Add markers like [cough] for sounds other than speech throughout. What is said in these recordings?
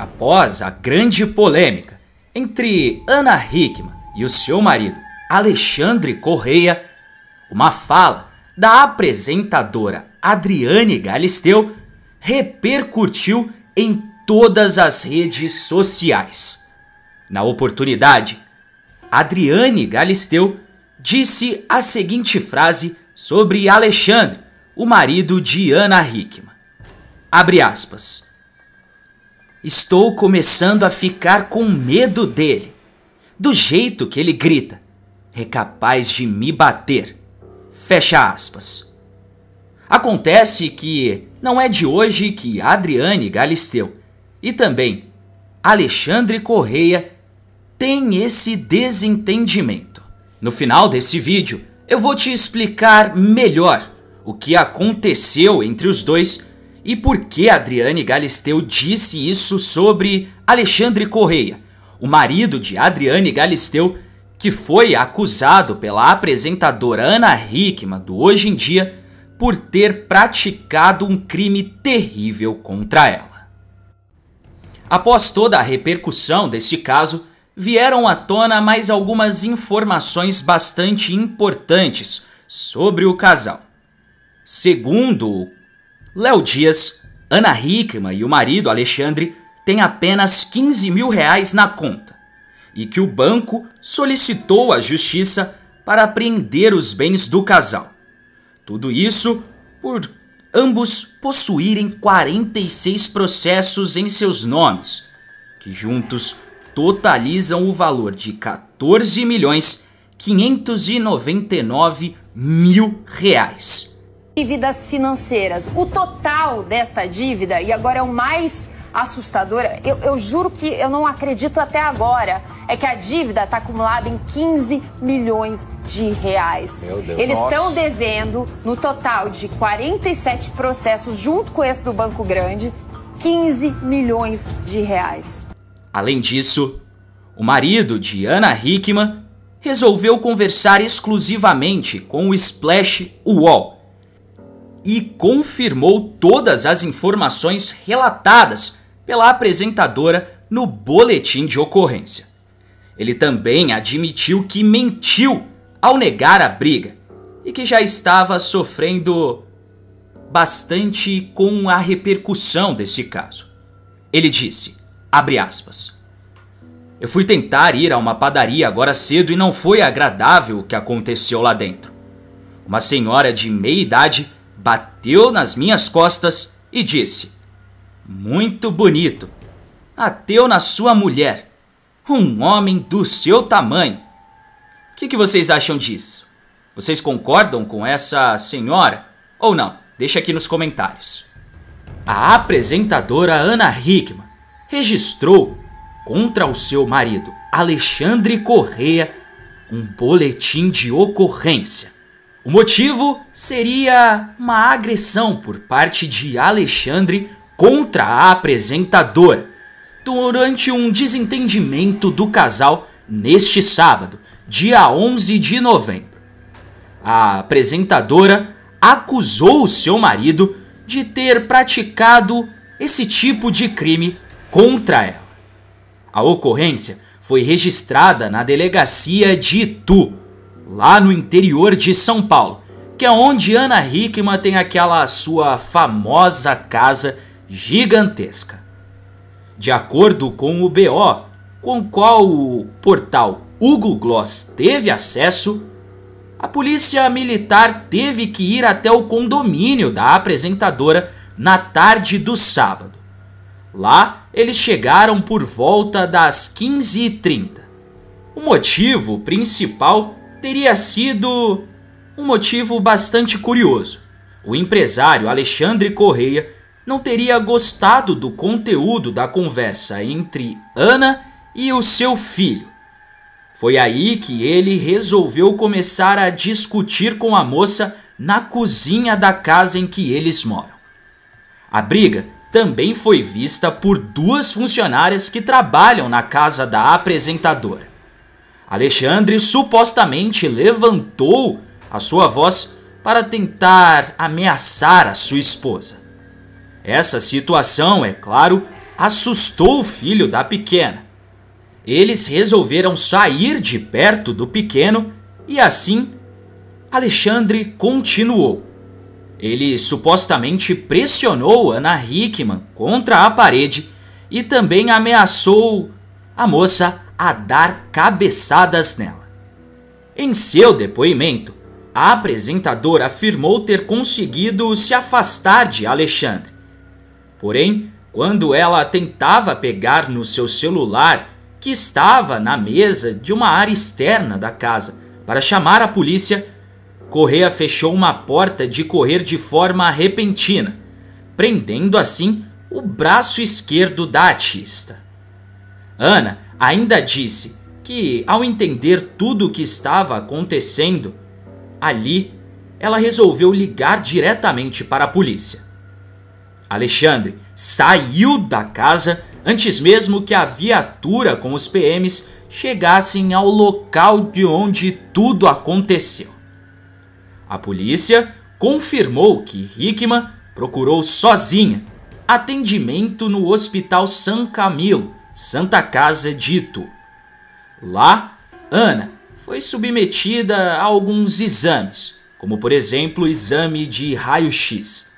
Após a grande polêmica entre Ana Hickman e o seu marido Alexandre Correia, uma fala da apresentadora Adriane Galisteu repercutiu em todas as redes sociais. Na oportunidade, Adriane Galisteu disse a seguinte frase sobre Alexandre, o marido de Ana Hickman. Abre aspas. Estou começando a ficar com medo dele. Do jeito que ele grita. É capaz de me bater. Fecha aspas. Acontece que não é de hoje que Adriane Galisteu e também Alexandre Correia têm esse desentendimento. No final desse vídeo, eu vou te explicar melhor o que aconteceu entre os dois e por que Adriane Galisteu disse isso sobre Alexandre Correia, o marido de Adriane Galisteu, que foi acusado pela apresentadora Ana Hickman do Hoje em Dia por ter praticado um crime terrível contra ela. Após toda a repercussão desse caso, vieram à tona mais algumas informações bastante importantes sobre o casal. Segundo Léo Dias, Ana Hickman e o marido Alexandre têm apenas 15 mil reais na conta e que o banco solicitou à justiça para apreender os bens do casal. Tudo isso por ambos possuírem 46 processos em seus nomes, que juntos totalizam o valor de 14 milhões 599 mil reais. Dívidas financeiras. O total desta dívida, e agora é o mais assustador, eu, eu juro que eu não acredito até agora, é que a dívida está acumulada em 15 milhões de reais. Eles estão devendo, no total de 47 processos, junto com esse do Banco Grande, 15 milhões de reais. Além disso, o marido de Ana Hickman resolveu conversar exclusivamente com o Splash UOL e confirmou todas as informações relatadas pela apresentadora no boletim de ocorrência. Ele também admitiu que mentiu ao negar a briga e que já estava sofrendo bastante com a repercussão desse caso. Ele disse: aspas. Eu fui tentar ir a uma padaria agora cedo e não foi agradável o que aconteceu lá dentro. Uma senhora de meia idade bateu nas minhas costas e disse: Muito bonito. Ateu na sua mulher. Um homem do seu tamanho. O que, que vocês acham disso? Vocês concordam com essa senhora ou não? Deixa aqui nos comentários. A apresentadora Ana Hickman registrou contra o seu marido Alexandre Correia um boletim de ocorrência. O motivo seria uma agressão por parte de Alexandre contra a apresentadora durante um desentendimento do casal neste sábado, dia 11 de novembro. A apresentadora acusou o seu marido de ter praticado esse tipo de crime contra ela. A ocorrência foi registrada na delegacia de Itu, lá no interior de São Paulo, que é onde Ana Hickman tem aquela sua famosa casa gigantesca. De acordo com o BO, com o qual o portal Hugo Gloss teve acesso, a polícia militar teve que ir até o condomínio da apresentadora na tarde do sábado. Lá, eles chegaram por volta das 15h30. O motivo principal teria sido um motivo bastante curioso. O empresário Alexandre Correia não teria gostado do conteúdo da conversa entre Ana e o seu filho. Foi aí que ele resolveu começar a discutir com a moça na cozinha da casa em que eles moram. A briga também foi vista por duas funcionárias que trabalham na casa da apresentadora. Alexandre supostamente levantou a sua voz para tentar ameaçar a sua esposa. Essa situação, é claro, assustou o filho da pequena. Eles resolveram sair de perto do pequeno e assim Alexandre continuou. Ele supostamente pressionou Ana Hickman contra a parede e também ameaçou a moça a dar cabeçadas nela. Em seu depoimento, a apresentadora afirmou ter conseguido se afastar de Alexandre. Porém, quando ela tentava pegar no seu celular, que estava na mesa de uma área externa da casa, para chamar a polícia, Correia fechou uma porta de correr de forma repentina, prendendo assim o braço esquerdo da artista. Ana ainda disse que, ao entender tudo o que estava acontecendo, ali ela resolveu ligar diretamente para a polícia. Alexandre saiu da casa antes mesmo que a viatura com os PMs chegassem ao local de onde tudo aconteceu. A polícia confirmou que Hickman procurou sozinha atendimento no Hospital San Camilo, Santa Casa de Itu. Lá, Ana foi submetida a alguns exames, como por exemplo o exame de raio-x.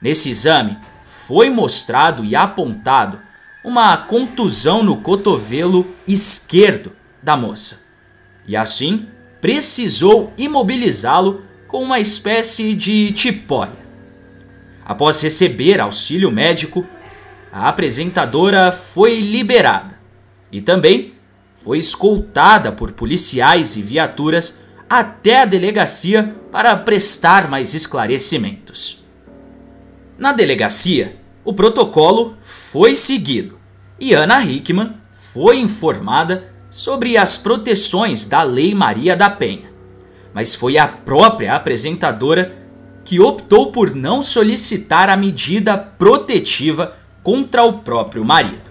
Nesse exame, foi mostrado e apontado uma contusão no cotovelo esquerdo da moça. E assim, precisou imobilizá-lo com uma espécie de tipóia. Após receber auxílio médico, a apresentadora foi liberada e também foi escoltada por policiais e viaturas até a delegacia para prestar mais esclarecimentos. Na delegacia, o protocolo foi seguido e Ana Hickman foi informada sobre as proteções da Lei Maria da Penha. Mas foi a própria apresentadora que optou por não solicitar a medida protetiva contra o próprio marido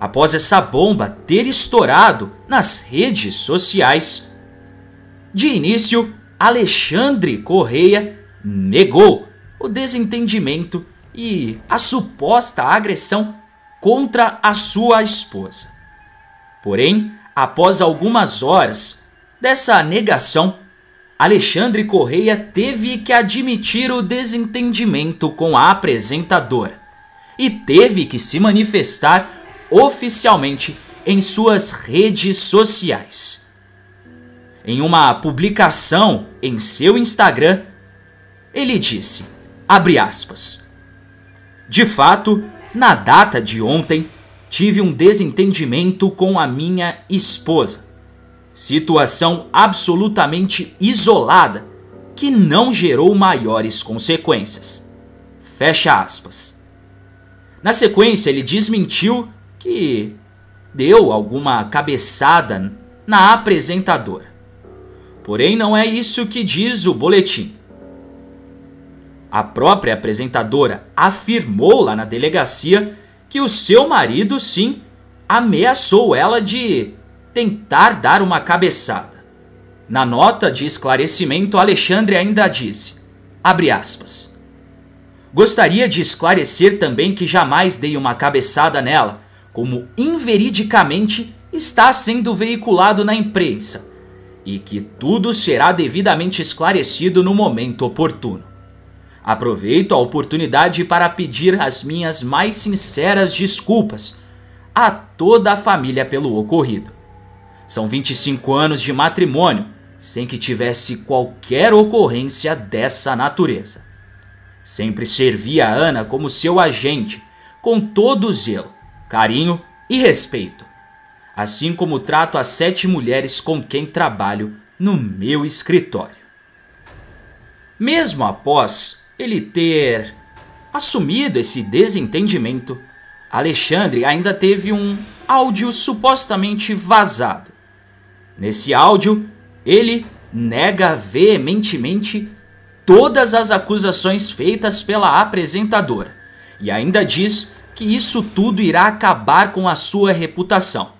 após essa bomba ter estourado nas redes sociais. De início, Alexandre Correia negou o desentendimento e a suposta agressão contra a sua esposa. Porém, após algumas horas dessa negação, Alexandre Correia teve que admitir o desentendimento com a apresentadora e teve que se manifestar oficialmente em suas redes sociais. Em uma publicação em seu Instagram, ele disse: aspas. De fato, na data de ontem, tive um desentendimento com a minha esposa. Situação absolutamente isolada que não gerou maiores consequências. Fecha aspas. Na sequência, ele desmentiu que deu alguma cabeçada na apresentadora. Porém, não é isso que diz o boletim. A própria apresentadora afirmou lá na delegacia que o seu marido, sim, ameaçou ela de tentar dar uma cabeçada. Na nota de esclarecimento, Alexandre ainda disse: abre aspas. Gostaria de esclarecer também que jamais dei uma cabeçada nela como inveridicamente está sendo veiculado na imprensa, e que tudo será devidamente esclarecido no momento oportuno. Aproveito a oportunidade para pedir as minhas mais sinceras desculpas a toda a família pelo ocorrido. São 25 anos de matrimônio sem que tivesse qualquer ocorrência dessa natureza. Sempre servi a Ana como seu agente, com todo zelo carinho e respeito, assim como trato as sete mulheres com quem trabalho no meu escritório. Mesmo após ele ter assumido esse desentendimento, Alexandre ainda teve um áudio supostamente vazado. Nesse áudio, ele nega veementemente todas as acusações feitas pela apresentadora e ainda diz que isso tudo irá acabar com a sua reputação.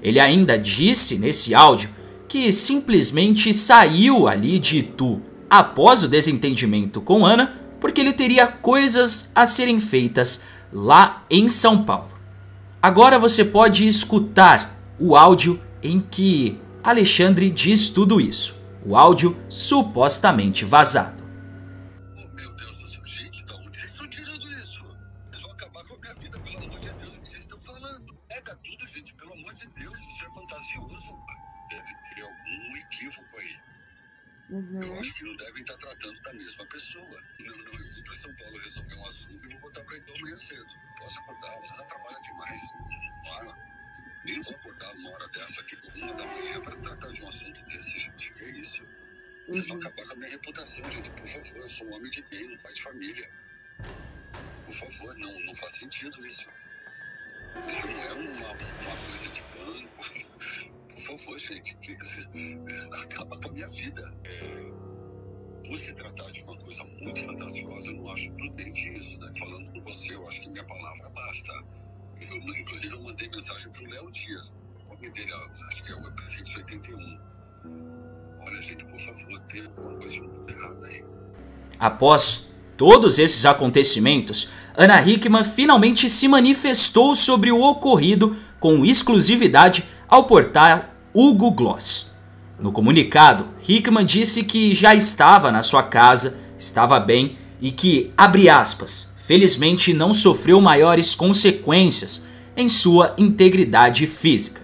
Ele ainda disse nesse áudio que simplesmente saiu ali de Itu após o desentendimento com Ana porque ele teria coisas a serem feitas lá em São Paulo. Agora você pode escutar o áudio em que Alexandre diz tudo isso. O áudio supostamente vazado. Uhum. Eu acho que não devem estar tratando da mesma pessoa. Não, não, eu vim para São Paulo resolver um assunto e vou voltar para então amanhã cedo. Posso acordar, mas ela trabalha demais. Ah, nem vou acordar uma hora dessa aqui por uma da manhã para tratar de um assunto desse, gente. Que é isso? Vocês uhum. vão acabar com a minha reputação, gente. Por favor, eu sou um homem de bem, um pai de família. Por favor, não, não faz sentido isso. Isso não é uma, uma coisa de banco por favor, gente, que, [laughs] acaba com a minha vida. É, por se tratar de uma coisa muito fantasiosa, eu não acho prudente isso, né? Falando com você, eu acho que minha palavra basta. Eu, inclusive, eu mandei mensagem pro Léo Dias. O nome dele, acho que é o prefixo 81. Olha, gente, por favor, tem alguma coisa muito errada aí. Após todos esses acontecimentos, Ana Hickman finalmente se manifestou sobre o ocorrido com exclusividade ao portal Hugo Gloss. No comunicado, Hickman disse que já estava na sua casa, estava bem e que, abre aspas, felizmente não sofreu maiores consequências em sua integridade física.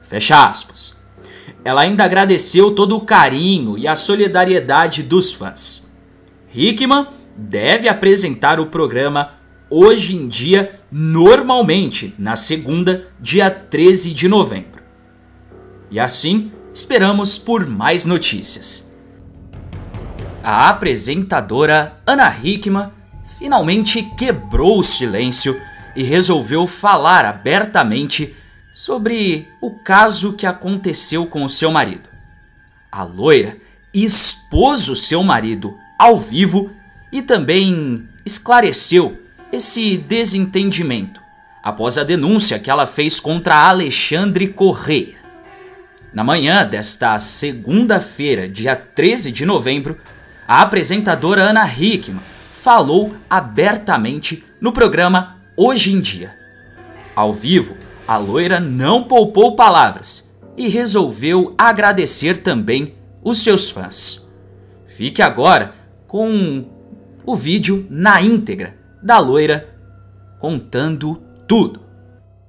Fecha aspas. Ela ainda agradeceu todo o carinho e a solidariedade dos fãs. Hickman deve apresentar o programa hoje em dia normalmente na segunda, dia 13 de novembro. E assim, esperamos por mais notícias. A apresentadora Ana Hickman finalmente quebrou o silêncio e resolveu falar abertamente sobre o caso que aconteceu com o seu marido. A loira expôs o seu marido ao vivo e também esclareceu esse desentendimento após a denúncia que ela fez contra Alexandre Correia. Na manhã desta segunda-feira, dia 13 de novembro, a apresentadora Ana Hickman falou abertamente no programa Hoje em Dia. Ao vivo, a loira não poupou palavras e resolveu agradecer também os seus fãs. Fique agora com o vídeo na íntegra da loira contando tudo.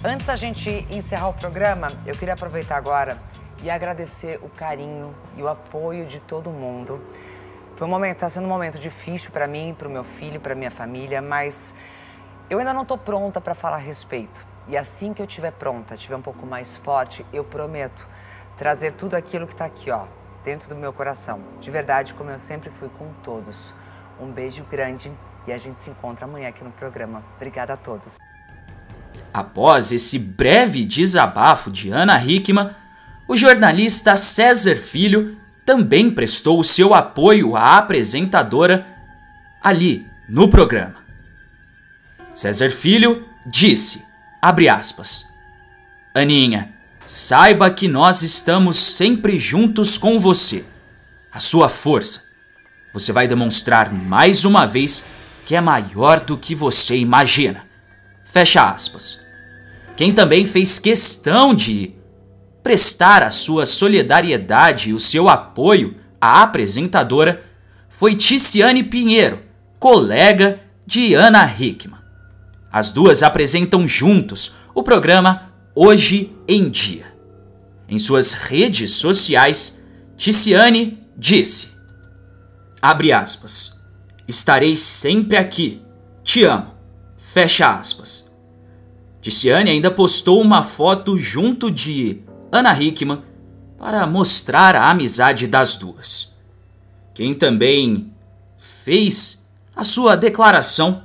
Antes da gente encerrar o programa, eu queria aproveitar agora e agradecer o carinho e o apoio de todo mundo. Foi um momento, está sendo um momento difícil para mim, para o meu filho, para minha família, mas eu ainda não estou pronta para falar a respeito. E assim que eu estiver pronta, estiver um pouco mais forte, eu prometo trazer tudo aquilo que está aqui, ó, dentro do meu coração. De verdade, como eu sempre fui com todos. Um beijo grande e a gente se encontra amanhã aqui no programa. Obrigada a todos. Após esse breve desabafo de Ana Hickman, o jornalista César Filho também prestou o seu apoio à apresentadora ali no programa. César Filho disse, abre aspas, Aninha, saiba que nós estamos sempre juntos com você. A sua força. Você vai demonstrar mais uma vez que é maior do que você imagina. Fecha aspas. Quem também fez questão de prestar a sua solidariedade e o seu apoio à apresentadora foi Ticiane Pinheiro, colega de Ana Hickman. As duas apresentam juntos o programa Hoje em Dia. Em suas redes sociais, Ticiane disse: Abre aspas. Estarei sempre aqui. Te amo. Fecha aspas. Ticiane ainda postou uma foto junto de Ana Hickman para mostrar a amizade das duas. Quem também fez a sua declaração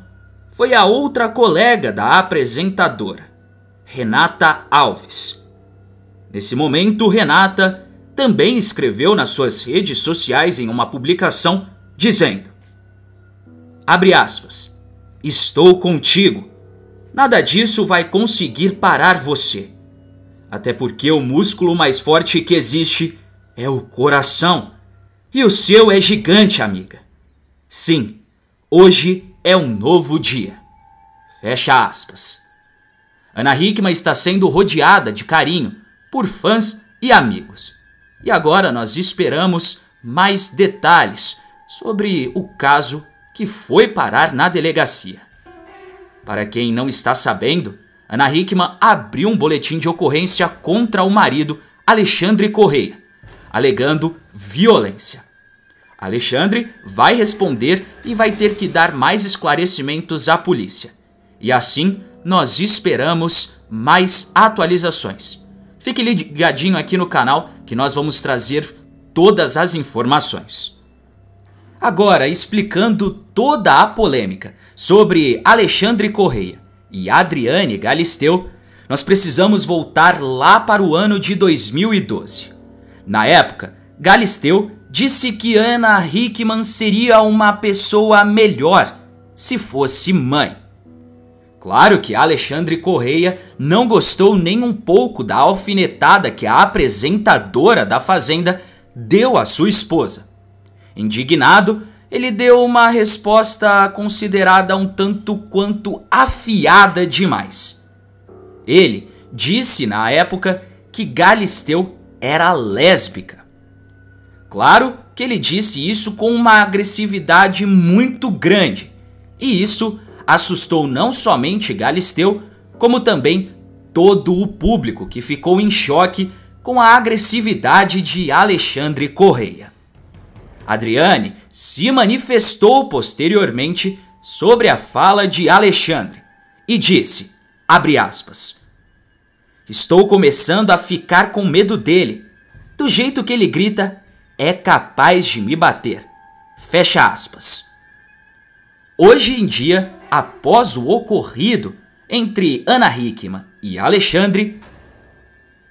foi a outra colega da apresentadora, Renata Alves. Nesse momento, Renata também escreveu nas suas redes sociais em uma publicação dizendo: Abre aspas. Estou contigo. Nada disso vai conseguir parar você. Até porque o músculo mais forte que existe é o coração. E o seu é gigante, amiga. Sim, hoje é um novo dia. Fecha aspas. Ana Hickman está sendo rodeada de carinho por fãs e amigos. E agora nós esperamos mais detalhes sobre o caso que foi parar na delegacia. Para quem não está sabendo, Ana Hickman abriu um boletim de ocorrência contra o marido Alexandre Correia, alegando violência. Alexandre vai responder e vai ter que dar mais esclarecimentos à polícia. E assim nós esperamos mais atualizações. Fique ligadinho aqui no canal que nós vamos trazer todas as informações. Agora, explicando toda a polêmica sobre Alexandre Correia e Adriane Galisteu, nós precisamos voltar lá para o ano de 2012. Na época, Galisteu disse que Ana Hickman seria uma pessoa melhor se fosse mãe. Claro que Alexandre Correia não gostou nem um pouco da alfinetada que a apresentadora da Fazenda deu à sua esposa. Indignado, ele deu uma resposta considerada um tanto quanto afiada demais. Ele disse na época que Galisteu era lésbica. Claro que ele disse isso com uma agressividade muito grande, e isso assustou não somente Galisteu, como também todo o público que ficou em choque com a agressividade de Alexandre Correia. Adriane se manifestou posteriormente sobre a fala de Alexandre e disse, aspas, Estou começando a ficar com medo dele. Do jeito que ele grita, é capaz de me bater. Fecha aspas. Hoje em dia, após o ocorrido entre Ana Hickman e Alexandre,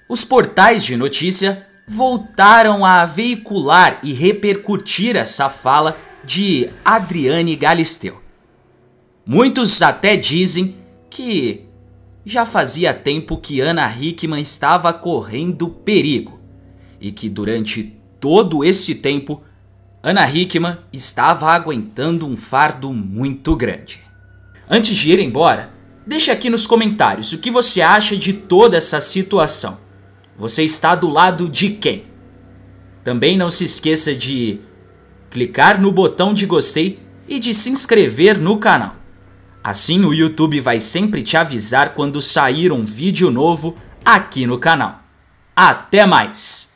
os portais de notícia voltaram a veicular e repercutir essa fala de Adriane Galisteu. Muitos até dizem que já fazia tempo que Ana Hickman estava correndo perigo e que durante todo esse tempo Ana Hickman estava aguentando um fardo muito grande. Antes de ir embora, deixe aqui nos comentários o que você acha de toda essa situação. Você está do lado de quem? Também não se esqueça de clicar no botão de gostei e de se inscrever no canal. Assim o YouTube vai sempre te avisar quando sair um vídeo novo aqui no canal. Até mais!